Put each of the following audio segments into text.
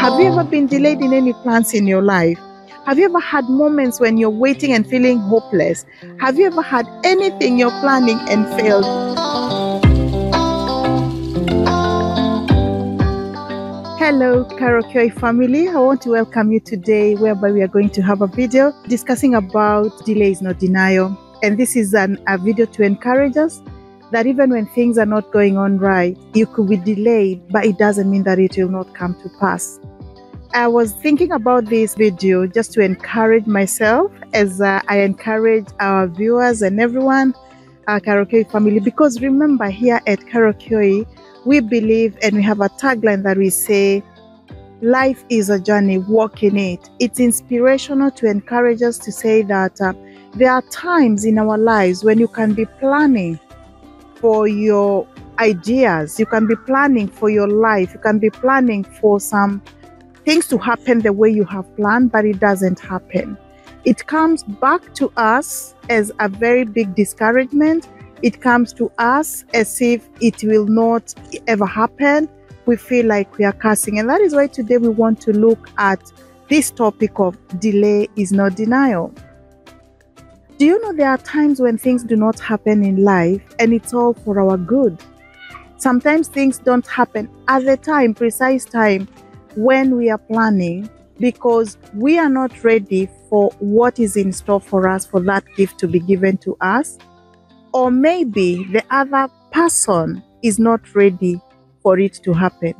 Have you ever been delayed in any plans in your life? Have you ever had moments when you're waiting and feeling hopeless? Have you ever had anything you're planning and failed? Hello, Carol Kioi family. I want to welcome you today, whereby we are going to have a video discussing about delays, not denial. And this is an, a video to encourage us that even when things are not going on right, you could be delayed, but it doesn't mean that it will not come to pass. I was thinking about this video just to encourage myself as uh, I encourage our viewers and everyone, our Carol Kioi family, because remember here at Carol Kioi, we believe and we have a tagline that we say, life is a journey, walk in it. It's inspirational to encourage us to say that uh, there are times in our lives when you can be planning for your ideas, you can be planning for your life, you can be planning for some things to happen the way you have planned, but it doesn't happen. It comes back to us as a very big discouragement. It comes to us as if it will not ever happen. We feel like we are cursing. And that is why today we want to look at this topic of delay is not denial. Do you know there are times when things do not happen in life and it's all for our good? Sometimes things don't happen at the time, precise time when we are planning because we are not ready for what is in store for us for that gift to be given to us. Or maybe the other person is not ready for it to happen.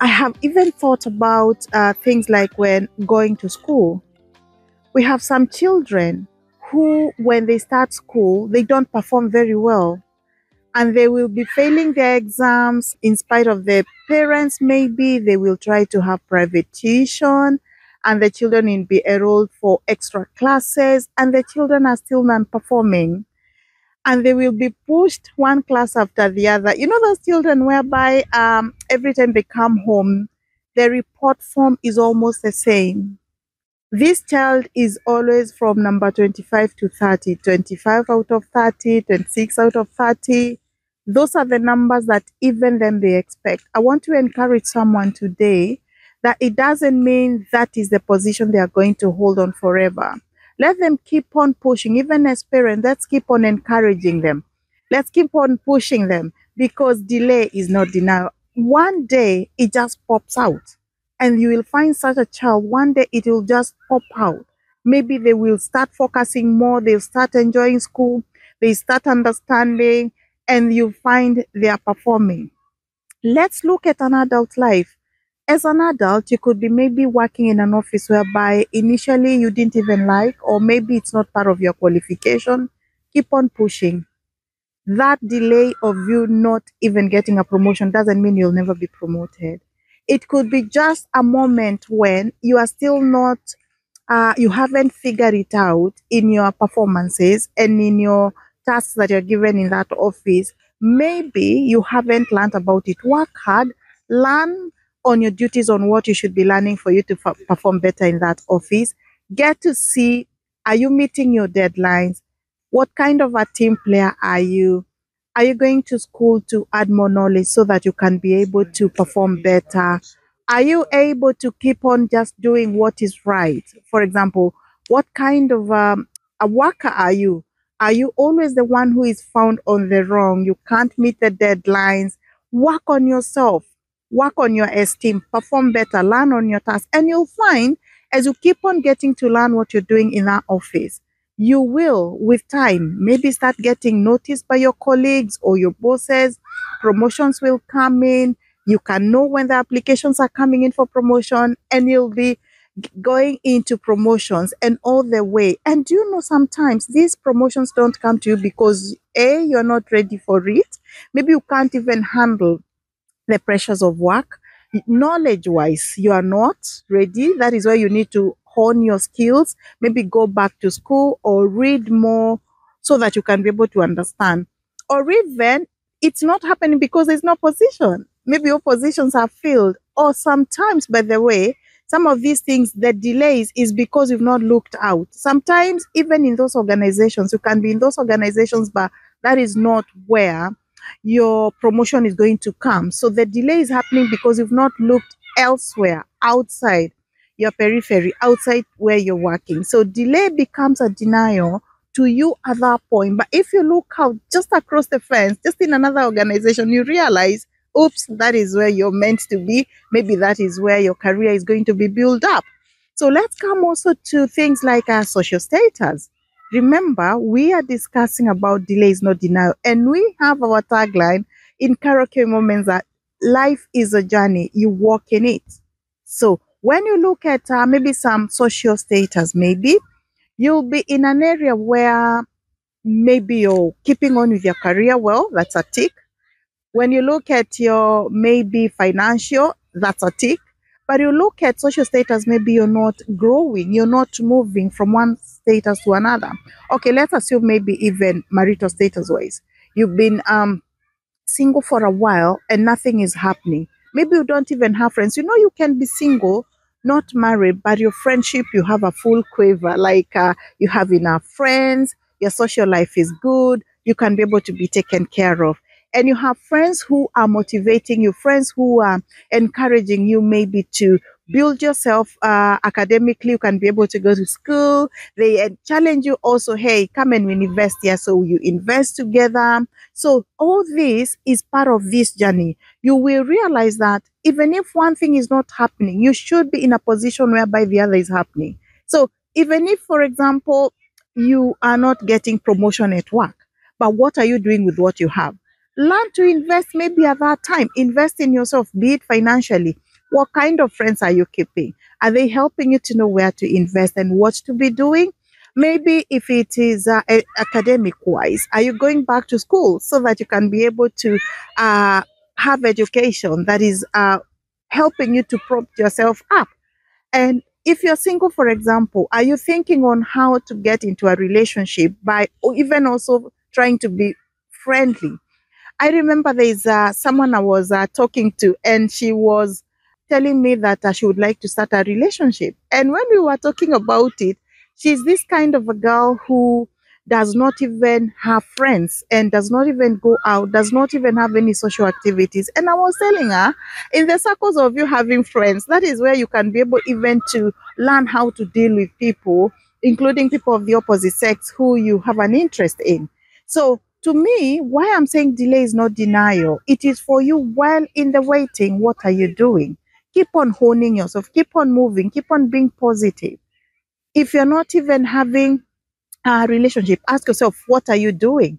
I have even thought about uh, things like when going to school. We have some children who, when they start school, they don't perform very well and they will be failing their exams in spite of their parents maybe. They will try to have private tuition and the children will be enrolled for extra classes and the children are still non-performing. And they will be pushed one class after the other. You know those children whereby um, every time they come home the report form is almost the same this child is always from number 25 to 30 25 out of 30 26 out of 30 those are the numbers that even them they expect. I want to encourage someone today that it doesn't mean that is the position they are going to hold on forever. Let them keep on pushing. Even as parents let's keep on encouraging them. Let's keep on pushing them because delay is not denial. One day it just pops out and you will find such a child one day it will just pop out. Maybe they will start focusing more they'll start enjoying school they start understanding and you find they are performing. Let's look at an adult life. As an adult you could be maybe working in an office whereby initially you didn't even like or maybe it's not part of your qualification. Keep on pushing. That delay of you not even getting a promotion doesn't mean you'll never be promoted it could be just a moment when you are still not uh, you haven't figured it out in your performances and in your tasks that you're given in that office. Maybe you haven't learned about it. Work hard. Learn on your duties on what you should be learning for you to perform better in that office. Get to see are you meeting your deadlines? What kind of a team player are you are you going to school to add more knowledge so that you can be able to perform better? Are you able to keep on just doing what is right? For example, what kind of um, a worker are you? Are you always the one who is found on the wrong? You can't meet the deadlines. Work on yourself. Work on your esteem. Perform better. Learn on your task. And you'll find as you keep on getting to learn what you're doing in that office, you will with time maybe start getting noticed by your colleagues or your bosses. Promotions will come in. You can know when the applications are coming in for promotion and you'll be going into promotions and all the way. And do you know sometimes these promotions don't come to you because a you're not ready for it. Maybe you can't even handle the pressures of work. Knowledge wise you are not ready. That is why you need to hone your skills maybe go back to school or read more so that you can be able to understand. Or even it's not happening because there's no position. Maybe your positions are filled. Or sometimes by the way some of these things the delays is because you've not looked out. Sometimes even in those organizations you can be in those organizations but that is not where your promotion is going to come. So the delay is happening because you've not looked elsewhere, outside your periphery, outside where you're working. So delay becomes a denial to you at that point. But if you look out just across the fence, just in another organization, you realize, oops, that is where you're meant to be. Maybe that is where your career is going to be built up. So let's come also to things like our social status. Remember, we are discussing about delays, not denial, and we have our tagline in Carol Kioi moments that life is a journey, you walk in it. So when you look at uh, maybe some social status, maybe you'll be in an area where maybe you're keeping on with your career well, that's a tick. When you look at your maybe financial, that's a tick. But you look at social status, maybe you're not growing, you're not moving from one status to another. Okay, let's assume maybe even marital status wise. You've been um single for a while and nothing is happening. Maybe you don't even have friends. You know, you can be single, not married, but your friendship, you have a full quiver. Like uh, you have enough friends, your social life is good, you can be able to be taken care of. And you have friends who are motivating you, friends who are encouraging you maybe to build yourself uh, academically. You can be able to go to school. They uh, challenge you also, hey, come and invest here. So you invest together. So all this is part of this journey. You will realize that even if one thing is not happening, you should be in a position whereby the other is happening. So even if, for example, you are not getting promotion at work, but what are you doing with what you have? Learn to invest maybe at that time. Invest in yourself, be it financially, what kind of friends are you keeping? Are they helping you to know where to invest and what to be doing? Maybe if it is uh, academic wise, are you going back to school so that you can be able to uh, have education that is uh, helping you to prop yourself up? And if you're single, for example, are you thinking on how to get into a relationship by even also trying to be friendly? I remember there's uh, someone I was uh, talking to, and she was telling me that uh, she would like to start a relationship. And when we were talking about it, she's this kind of a girl who does not even have friends and does not even go out, does not even have any social activities. And I was telling her, in the circles of you having friends, that is where you can be able even to learn how to deal with people, including people of the opposite sex who you have an interest in. So to me, why I'm saying delay is not denial. It is for you while in the waiting, what are you doing? Keep on honing yourself, keep on moving, keep on being positive. If you're not even having a relationship, ask yourself, what are you doing?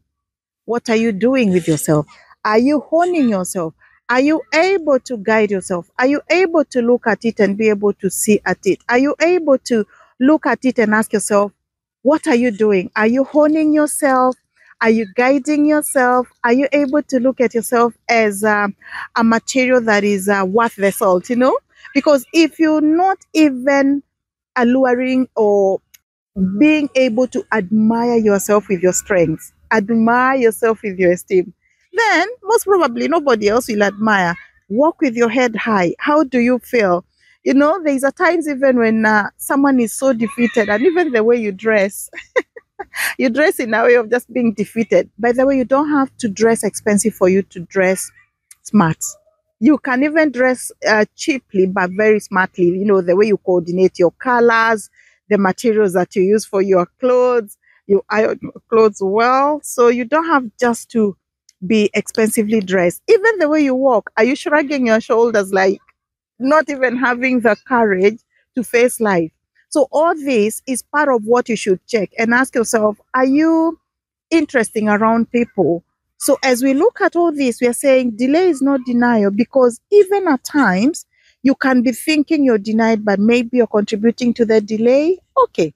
What are you doing with yourself? Are you honing yourself? Are you able to guide yourself? Are you able to look at it and be able to see at it? Are you able to look at it and ask yourself, what are you doing? Are you honing yourself? Are you guiding yourself? Are you able to look at yourself as uh, a material that is uh, worth the salt, you know? Because if you're not even alluring or being able to admire yourself with your strengths, admire yourself with your esteem, then most probably nobody else will admire. Walk with your head high. How do you feel? You know, there's a times even when uh, someone is so defeated, and even the way you dress. you dress in a way of just being defeated. By the way, you don't have to dress expensive for you to dress smart. You can even dress uh, cheaply but very smartly. You know, the way you coordinate your colors, the materials that you use for your clothes, you iron your clothes well. So you don't have just to be expensively dressed. Even the way you walk, are you shrugging your shoulders like not even having the courage to face life? So all this is part of what you should check and ask yourself, are you interesting around people? So as we look at all this, we are saying delay is not denial because even at times you can be thinking you're denied, but maybe you're contributing to the delay. Okay,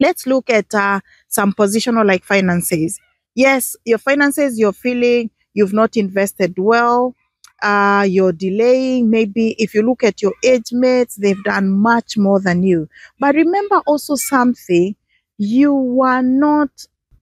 let's look at uh, some positional like finances. Yes, your finances, you're feeling you've not invested well uh, you're delaying. Maybe if you look at your age mates, they've done much more than you. But remember also something you were not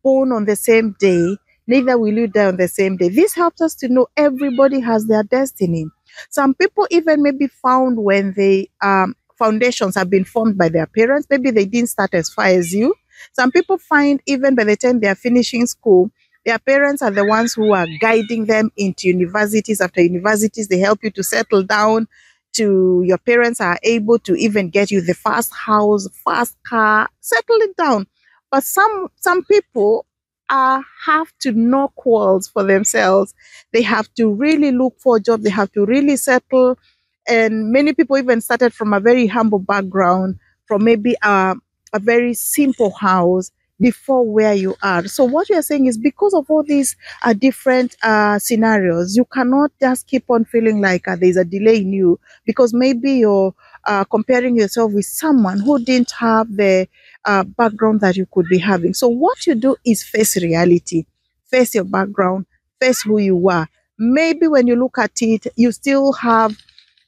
born on the same day, neither will you die on the same day. This helps us to know everybody has their destiny. Some people even maybe found when they um, foundations have been formed by their parents, maybe they didn't start as far as you. Some people find even by the time they are finishing school, their parents are the ones who are guiding them into universities after universities. They help you to settle down, to your parents are able to even get you the first house, first car, settle it down. But some some people have to knock walls for themselves. They have to really look for a job. They have to really settle. And many people even started from a very humble background, from maybe a, a very simple house before where you are. So what you're saying is because of all these uh, different uh, scenarios, you cannot just keep on feeling like uh, there's a delay in you because maybe you're uh, comparing yourself with someone who didn't have the uh, background that you could be having. So what you do is face reality, face your background, face who you are. Maybe when you look at it, you still have,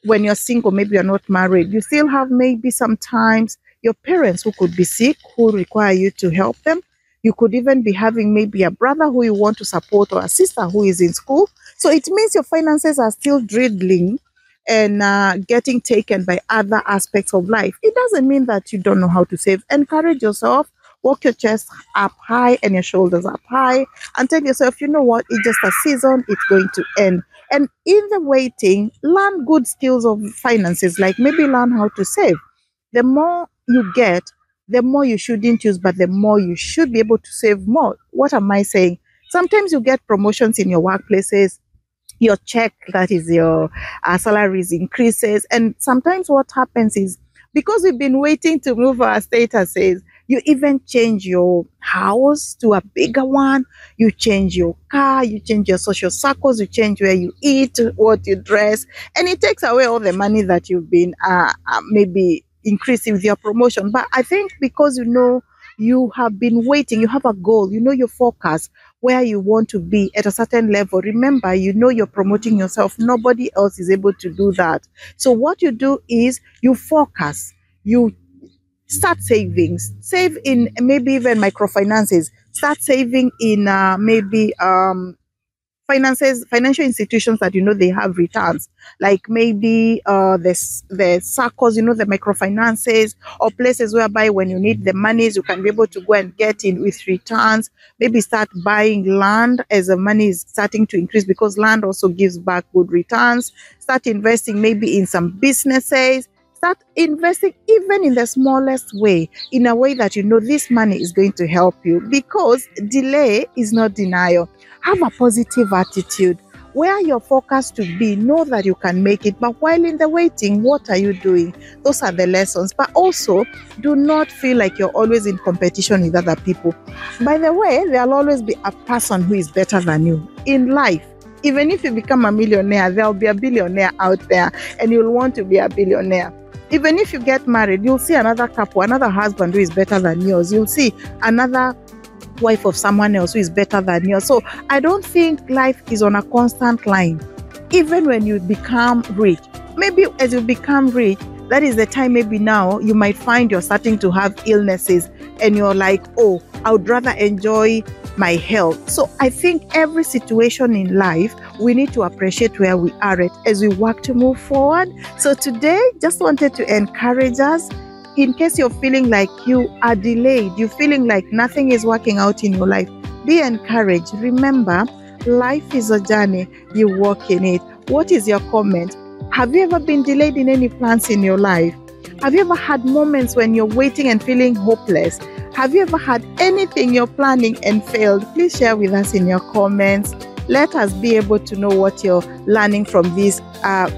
when you're single, maybe you're not married, you still have maybe sometimes your parents who could be sick, who require you to help them. You could even be having maybe a brother who you want to support or a sister who is in school. So it means your finances are still dwindling and uh, getting taken by other aspects of life. It doesn't mean that you don't know how to save. Encourage yourself, walk your chest up high and your shoulders up high, and tell yourself, you know what, it's just a season, it's going to end. And in the waiting, learn good skills of finances, like maybe learn how to save. The more you get, the more you shouldn't use, but the more you should be able to save more. What am I saying? Sometimes you get promotions in your workplaces, your check, that is your uh, salaries increases. And sometimes what happens is because we've been waiting to move our statuses, you even change your house to a bigger one, you change your car, you change your social circles, you change where you eat, what you dress, and it takes away all the money that you've been uh, uh, maybe increasing with your promotion. But I think because you know you have been waiting, you have a goal, you know your focus, where you want to be at a certain level. Remember, you know you're promoting yourself. Nobody else is able to do that. So what you do is you focus, you start savings, save in maybe even microfinances, start saving in uh, maybe um, finances financial institutions that you know they have returns. Like maybe uh the the circles you know the microfinances or places whereby when you need the monies you can be able to go and get in with returns. Maybe start buying land as the money is starting to increase because land also gives back good returns. Start investing maybe in some businesses Start investing even in the smallest way, in a way that you know this money is going to help you because delay is not denial. Have a positive attitude. Where your focus to be, know that you can make it. But while in the waiting, what are you doing? Those are the lessons. But also, do not feel like you're always in competition with other people. By the way, there'll always be a person who is better than you in life even if you become a millionaire, there'll be a billionaire out there, and you'll want to be a billionaire even if you get married, you'll see another couple, another husband who is better than yours. You'll see another wife of someone else who is better than yours. So I don't think life is on a constant line. Even when you become rich, maybe as you become rich, that is the time maybe now you might find you're starting to have illnesses and you're like, oh, I would rather enjoy my health. So I think every situation in life, we need to appreciate where we are at as we work to move forward. So today, just wanted to encourage us in case you're feeling like you are delayed, you're feeling like nothing is working out in your life, be encouraged. Remember, life is a journey, you walk in it. What is your comment? Have you ever been delayed in any plans in your life? Have you ever had moments when you're waiting and feeling hopeless? Have you ever had anything you're planning and failed? Please share with us in your comments. Let us be able to know what you're learning from this uh,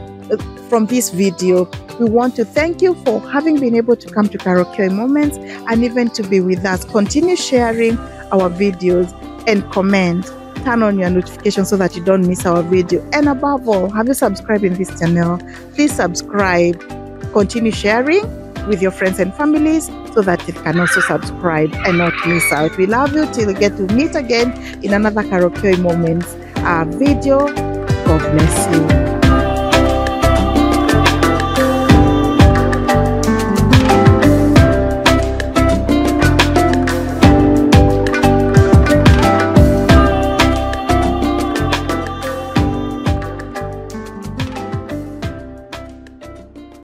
from this video. We want to thank you for having been able to come to Carol Kioi Moments and even to be with us. Continue sharing our videos and comment. Turn on your notifications so that you don't miss our video. And above all, have you subscribed in this channel? Please subscribe. Continue sharing with your friends and families so that you can also subscribe and not miss out. We love you till we get to meet again in another Carol Kioi moments uh, video. God bless you.